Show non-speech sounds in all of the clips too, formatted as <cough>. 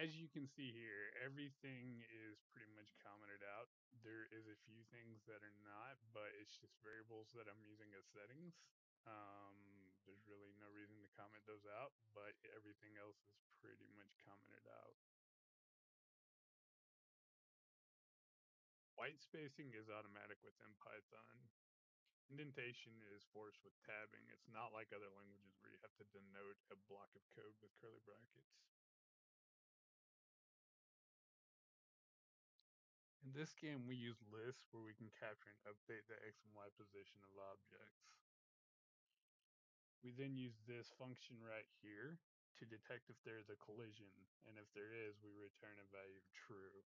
as you can see here, everything is pretty much commented out. There is a few things that are not, but it's just variables that I'm using as settings. Um, there's really no reason to comment those out, but everything else is pretty much commented out. White spacing is automatic within Python. Indentation is forced with tabbing. It's not like other languages where you have to denote a block of code with curly brackets. In this game, we use lists where we can capture and update the x and y position of objects. We then use this function right here to detect if there is a collision, and if there is, we return a value of true.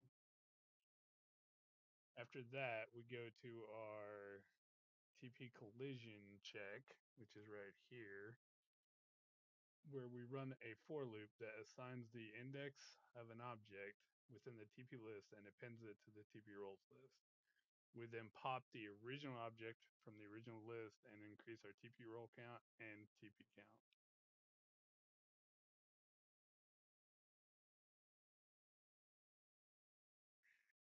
After that, we go to our TP collision check, which is right here, where we run a for loop that assigns the index of an object within the TP list and appends it to the TP rolls list. We then pop the original object from the original list and increase our TP roll count and TP count.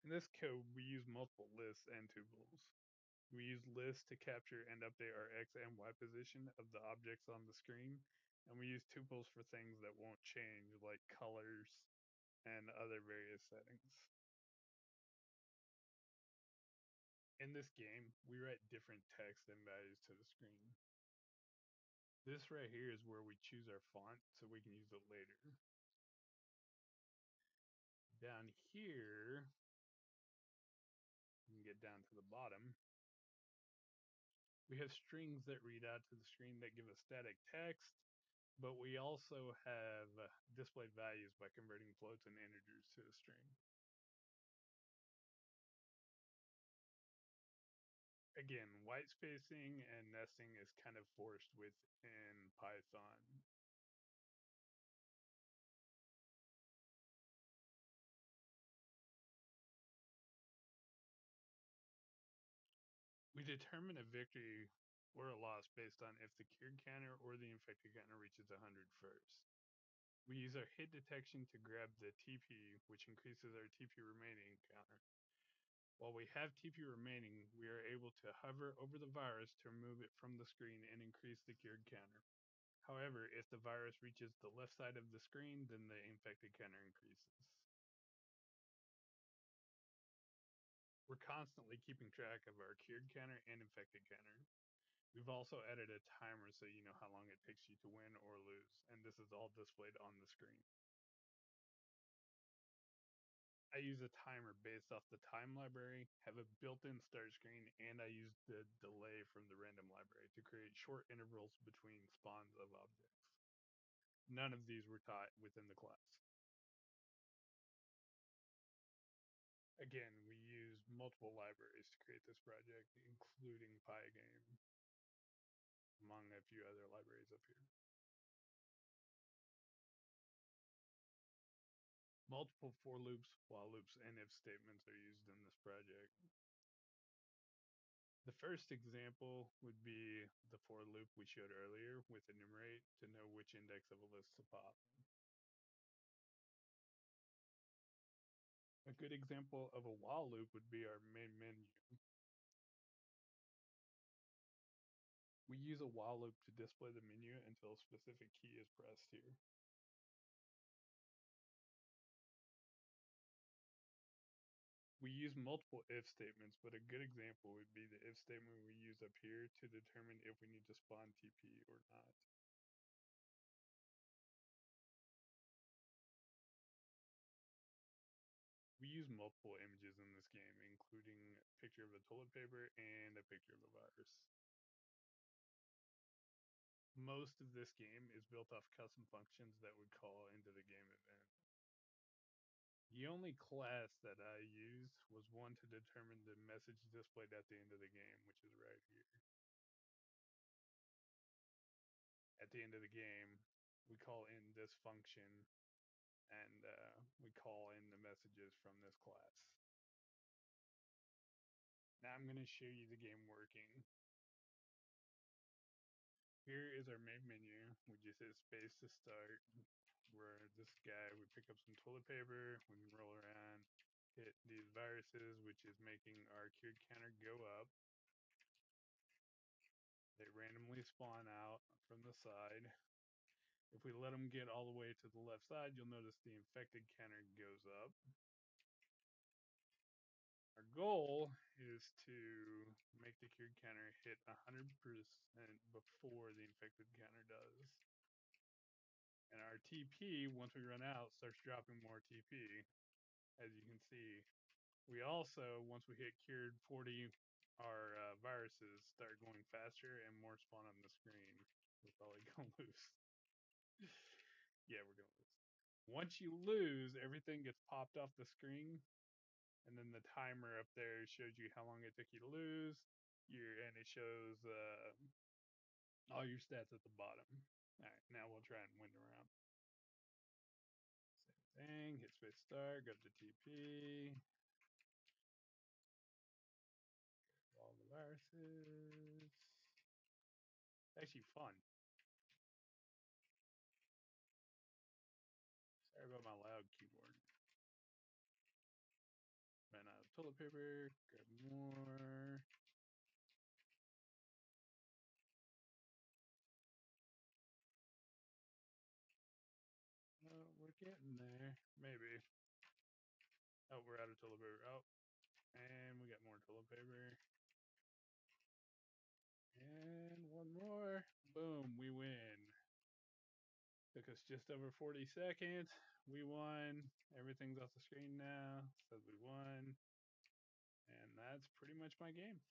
In this code, we use multiple lists and tuples. We use lists to capture and update our X and Y position of the objects on the screen, and we use tuples for things that won't change, like colors and other various settings. In this game, we write different text and values to the screen. This right here is where we choose our font so we can use it later. Down here, you can get down to the bottom. We have strings that read out to the screen that give us static text, but we also have uh, displayed values by converting floats and integers to a string. again, white spacing and nesting is kind of forced within Python. We determine a victory or a loss based on if the cured counter or the infected counter reaches 100 first. We use our hit detection to grab the TP, which increases our TP remaining counter. While we have TP remaining, we are able to hover over the virus to remove it from the screen and increase the cured counter. However, if the virus reaches the left side of the screen, then the infected counter increases. We're constantly keeping track of our cured counter and infected counter. We've also added a timer so you know how long it takes you to win or lose, and this is all displayed on the screen. I use a timer based off the time library, have a built-in start screen, and I use the delay from the random library to create short intervals between spawns of objects. None of these were taught within the class. Again, we use multiple libraries to create this project, including Pygame, among a few other libraries up here. Multiple for loops, while loops, and if statements are used in this project. The first example would be the for loop we showed earlier with enumerate to know which index of a list to pop. A good example of a while loop would be our main menu. Use a while loop to display the menu until a specific key is pressed here. We use multiple if statements, but a good example would be the if statement we use up here to determine if we need to spawn TP or not. We use multiple images in this game, including a picture of a toilet paper and a picture of a virus. Most of this game is built off custom functions that would call into the game event. The only class that I used was one to determine the message displayed at the end of the game, which is right here. At the end of the game, we call in this function and uh, we call in the messages from this class. Now I'm going to show you the game working. Here is our main menu. We just hit space to start. where this guy, we pick up some toilet paper, we can roll around, hit these viruses, which is making our cured counter go up. They randomly spawn out from the side. If we let them get all the way to the left side, you'll notice the infected counter goes up. Our goal is to make the cured counter hit 100% before the infected counter does. And our TP, once we run out, starts dropping more TP, as you can see. We also, once we hit cured 40, our uh, viruses start going faster and more spawn on the screen. We're probably <laughs> going to lose. yeah, we're going to lose. Once you lose, everything gets popped off the screen and then the timer up there shows you how long it took you to lose. Your and it shows uh, all your stats at the bottom. All right, now we'll try and win the round. Same thing. Hit space start. Go to TP. All the viruses. actually fun. Sorry about my loud keyboard. Ran out of toilet paper, grab more. Getting there. Maybe. Oh, we're out of toilet paper. Oh, and we got more toilet paper. And one more. Boom, we win. Took us just over 40 seconds. We won. Everything's off the screen now. Says we won. And that's pretty much my game.